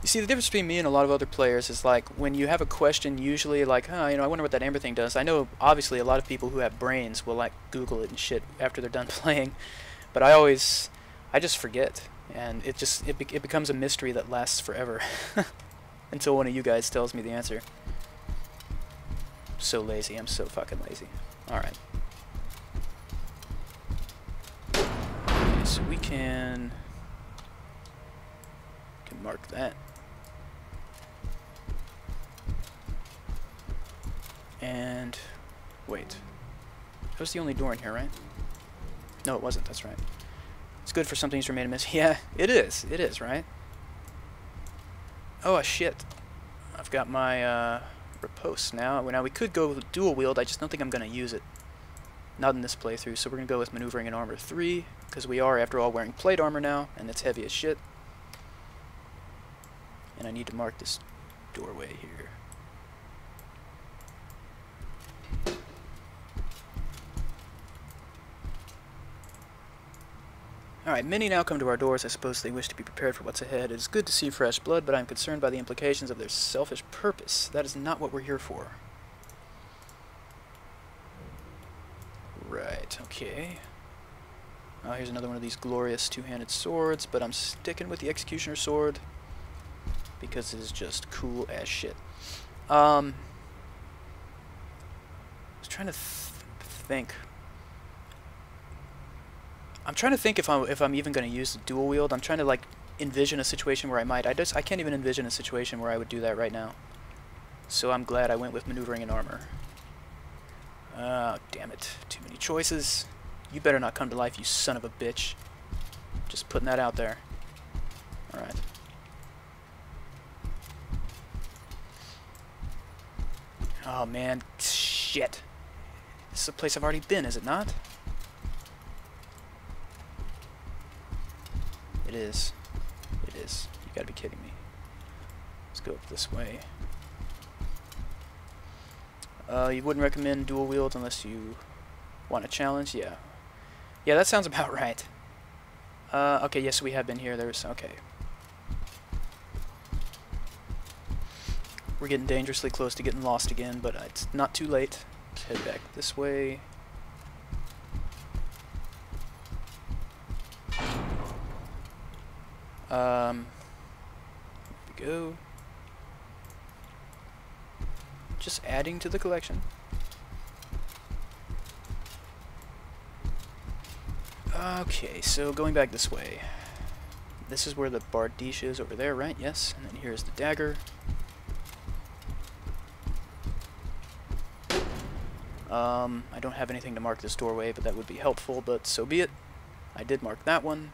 You see, the difference between me and a lot of other players is like when you have a question, usually like, oh, you know, I wonder what that amber thing does. I know, obviously, a lot of people who have brains will like Google it and shit after they're done playing, but I always, I just forget, and it just it, be it becomes a mystery that lasts forever until one of you guys tells me the answer. so lazy. I'm so fucking lazy. All right. Okay, so we can can mark that. And wait. That was the only door in here, right? No, it wasn't. That's right. It's good for some things made a miss. Yeah, it is. It is, right? Oh, shit. I've got my uh, riposte now. Now we could go with dual wield, I just don't think I'm going to use it. Not in this playthrough, so we're going to go with maneuvering and armor 3, because we are, after all, wearing plate armor now, and it's heavy as shit. And I need to mark this doorway here. Alright, many now come to our doors. I suppose they wish to be prepared for what's ahead. It is good to see fresh blood, but I am concerned by the implications of their selfish purpose. That is not what we're here for. Right, okay. Oh, here's another one of these glorious two-handed swords, but I'm sticking with the Executioner sword because it is just cool as shit. Um, I was trying to th think I'm trying to think if I'm if I'm even going to use the dual wield. I'm trying to like envision a situation where I might. I just I can't even envision a situation where I would do that right now. So I'm glad I went with maneuvering and armor. Oh, damn it. Too many choices. You better not come to life, you son of a bitch. Just putting that out there. Alright. Oh, man. Shit. This is a place I've already been, is it not? It is. It is. You gotta be kidding me. Let's go up this way. Uh, you wouldn't recommend dual wield unless you want a challenge? Yeah. Yeah, that sounds about right. Uh, okay, yes, we have been here. There's... Okay. We're getting dangerously close to getting lost again, but it's not too late. Let's head back this way. Um, we go. Just adding to the collection. Okay, so going back this way. This is where the Bardiche is over there, right? Yes. And then here's the dagger. Um, I don't have anything to mark this doorway, but that would be helpful, but so be it. I did mark that one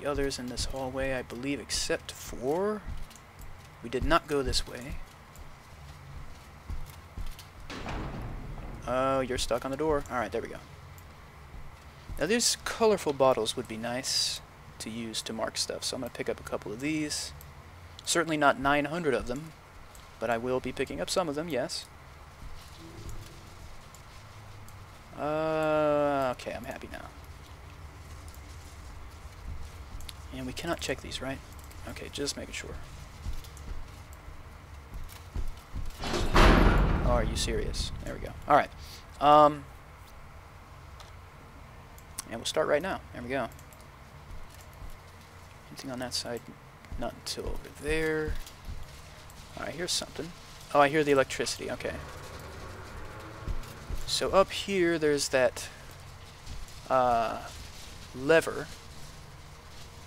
the others in this hallway, I believe, except for... We did not go this way. Oh, you're stuck on the door. Alright, there we go. Now these colorful bottles would be nice to use to mark stuff, so I'm going to pick up a couple of these. Certainly not 900 of them, but I will be picking up some of them, yes. Uh, okay, I'm happy now. And we cannot check these, right? Okay, just making sure. Are you serious? There we go. Alright. Um, and we'll start right now. There we go. Anything on that side? Not until over there. Alright, here's something. Oh, I hear the electricity. Okay. So up here, there's that uh, lever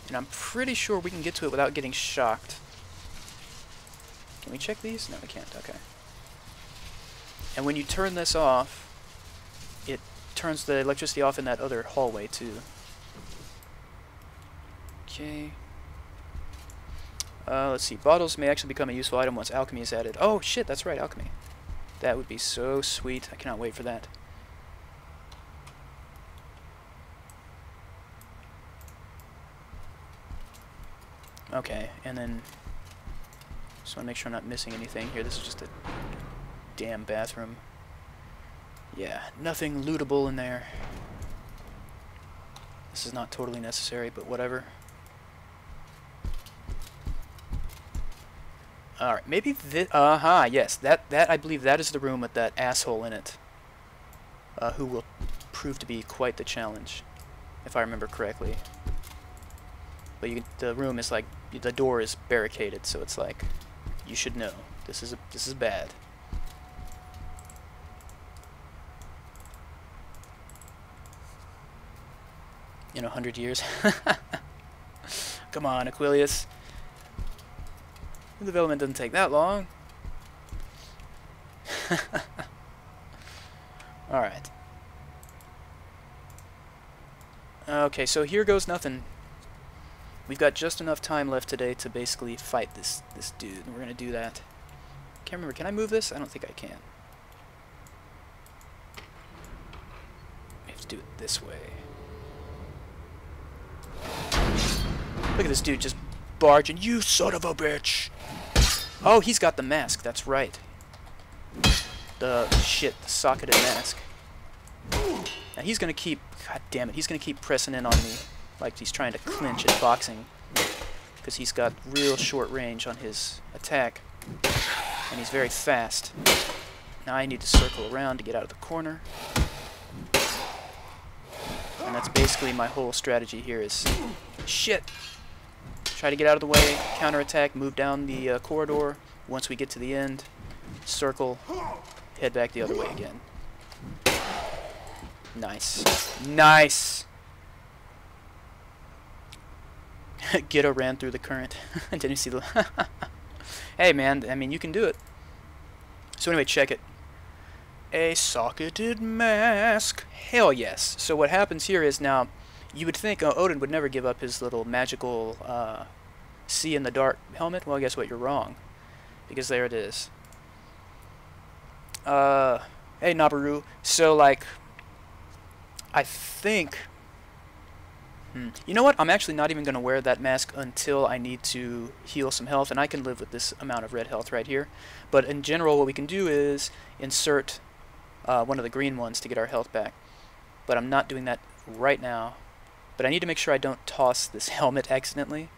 and I'm pretty sure we can get to it without getting shocked. Can we check these? No, we can't. Okay. And when you turn this off, it turns the electricity off in that other hallway, too. Okay. Uh, let's see. Bottles may actually become a useful item once alchemy is added. Oh, shit, that's right, alchemy. That would be so sweet. I cannot wait for that. Okay, and then just want to make sure I'm not missing anything here. This is just a damn bathroom. Yeah, nothing lootable in there. This is not totally necessary, but whatever. Alright, maybe this... Uh-huh, yes. That, that, I believe that is the room with that asshole in it. Uh, who will prove to be quite the challenge, if I remember correctly. But you, the room is like the door is barricaded, so it's like you should know this is a, this is bad. In a hundred years. Come on, Aquilius. The development doesn't take that long. Alright. Okay, so here goes nothing. We've got just enough time left today to basically fight this this dude, and we're gonna do that. Can't remember. Can I move this? I don't think I can. I have to do it this way. Look at this dude just barging. You son of a bitch! Oh, he's got the mask. That's right. The shit, the socketed mask. Now he's gonna keep. God damn it! He's gonna keep pressing in on me like he's trying to clinch at boxing because he's got real short range on his attack and he's very fast. Now I need to circle around to get out of the corner. And that's basically my whole strategy here is shit. Try to get out of the way, counterattack, move down the uh, corridor. Once we get to the end, circle, head back the other way again. Nice. Nice! Ghetto ran through the current. Didn't you see the... hey, man, I mean, you can do it. So anyway, check it. A socketed mask. Hell yes. So what happens here is now, you would think uh, Odin would never give up his little magical uh, see in the dark helmet. Well, guess what? You're wrong. Because there it is. Uh, hey, Nabaru. So, like, I think Hmm. You know what? I'm actually not even going to wear that mask until I need to heal some health, and I can live with this amount of red health right here. But in general, what we can do is insert uh, one of the green ones to get our health back. But I'm not doing that right now. But I need to make sure I don't toss this helmet accidentally.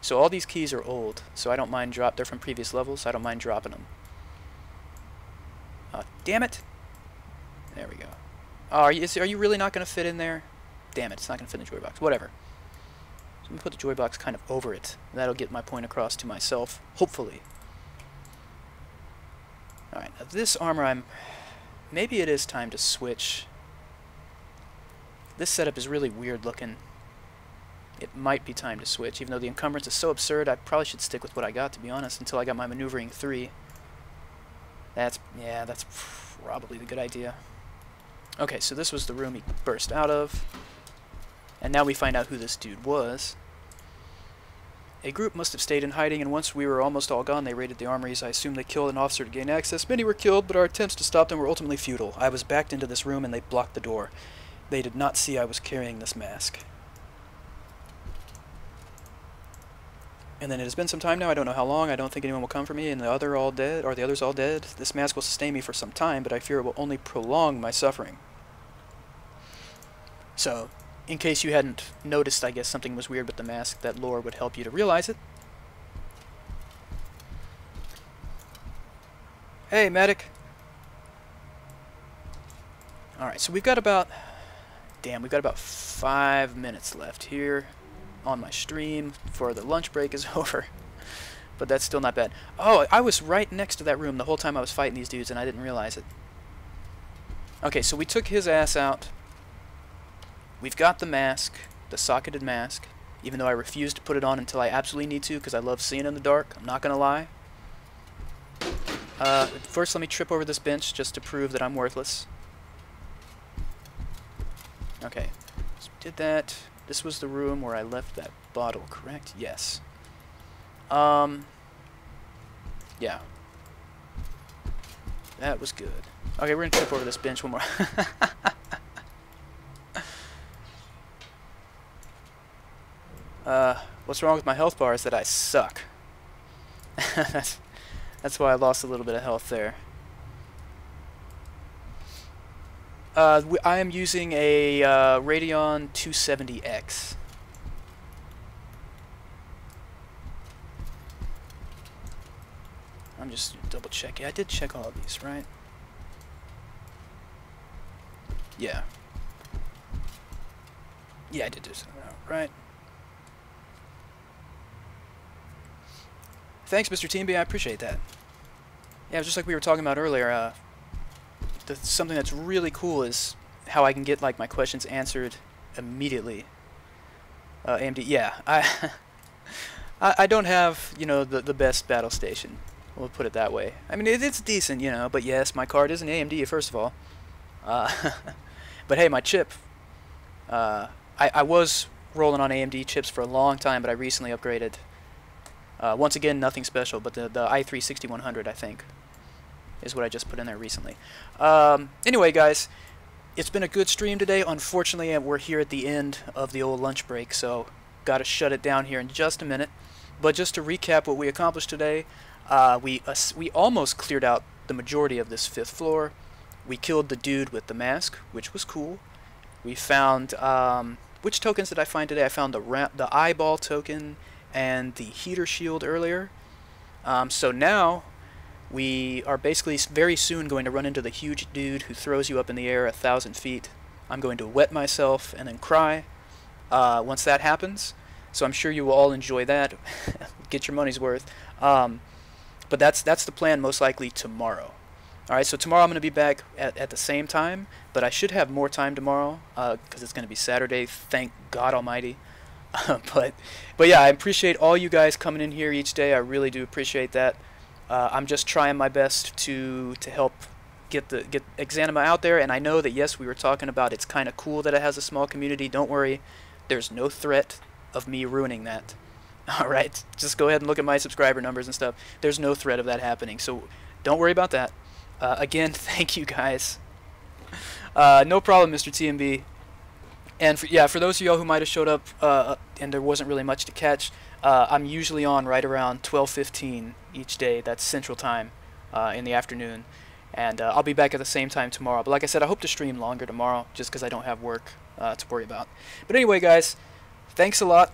So all these keys are old, so I don't mind drop. They're from previous levels, so I don't mind dropping them. Uh, damn it! There we go. Oh, are you, is, are you really not going to fit in there? Damn it, it's not going to fit in the joy box. Whatever. So I'm going to put the joy box kind of over it. That'll get my point across to myself, hopefully. Alright, now this armor I'm... Maybe it is time to switch. This setup is really weird looking. It might be time to switch, even though the encumbrance is so absurd, I probably should stick with what I got, to be honest, until I got my maneuvering 3. That's, yeah, that's probably the good idea. Okay, so this was the room he burst out of. And now we find out who this dude was. A group must have stayed in hiding, and once we were almost all gone, they raided the armories. I assume they killed an officer to gain access. Many were killed, but our attempts to stop them were ultimately futile. I was backed into this room, and they blocked the door. They did not see I was carrying this mask. And then it has been some time now, I don't know how long, I don't think anyone will come for me, and the other all dead, or the others all dead. This mask will sustain me for some time, but I fear it will only prolong my suffering. So, in case you hadn't noticed, I guess something was weird with the mask, that lore would help you to realize it. Hey, medic! Alright, so we've got about... Damn, we've got about five minutes left here on my stream before the lunch break is over. but that's still not bad. Oh, I was right next to that room the whole time I was fighting these dudes and I didn't realize it. Okay, so we took his ass out We've got the mask, the socketed mask, even though I refuse to put it on until I absolutely need to because I love seeing in the dark. I'm not going to lie. Uh, first, let me trip over this bench just to prove that I'm worthless. Okay, so did that. This was the room where I left that bottle, correct? Yes. Um, yeah. That was good. Okay, we're going to trip over this bench one more. Uh, what's wrong with my health bar is that I suck. that's, that's why I lost a little bit of health there. Uh, I am using a uh, Radeon 270X. I'm just double checking. I did check all of these, right? Yeah. Yeah, I did do something right? Thanks, Mr. Teamby. I appreciate that. Yeah, just like we were talking about earlier, uh, the, something that's really cool is how I can get like my questions answered immediately. Uh, AMD, yeah, I, I, I don't have you know the the best battle station. We'll put it that way. I mean, it, it's decent, you know, but yes, my card is an AMD first of all. Uh, but hey, my chip. Uh, I I was rolling on AMD chips for a long time, but I recently upgraded. Uh, once again, nothing special, but the, the i3 6100, I think, is what I just put in there recently. Um, anyway, guys, it's been a good stream today. Unfortunately, we're here at the end of the old lunch break, so got to shut it down here in just a minute. But just to recap what we accomplished today, uh, we uh, we almost cleared out the majority of this fifth floor. We killed the dude with the mask, which was cool. We found um, which tokens did I find today? I found the the eyeball token and the heater shield earlier. Um, so now we are basically very soon going to run into the huge dude who throws you up in the air a thousand feet. I'm going to wet myself and then cry uh, once that happens. So I'm sure you will all enjoy that. Get your money's worth. Um, but that's that's the plan most likely tomorrow. Alright, so tomorrow I'm going to be back at, at the same time, but I should have more time tomorrow because uh, it's going to be Saturday, thank God Almighty. but but yeah, I appreciate all you guys coming in here each day. I really do appreciate that. Uh, I'm just trying my best to to help get the get Exanima out there, and I know that yes, we were talking about it's kind of cool that it has a small community. Don't worry, there's no threat of me ruining that. All right, just go ahead and look at my subscriber numbers and stuff. There's no threat of that happening, so don't worry about that. Uh, again, thank you guys. Uh, no problem, Mr. TMB. And for, yeah, for those of y'all who might have showed up uh, and there wasn't really much to catch, uh, I'm usually on right around 12:15 each day. That's Central Time uh, in the afternoon, and uh, I'll be back at the same time tomorrow. But like I said, I hope to stream longer tomorrow, just because I don't have work uh, to worry about. But anyway, guys, thanks a lot,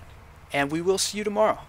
and we will see you tomorrow.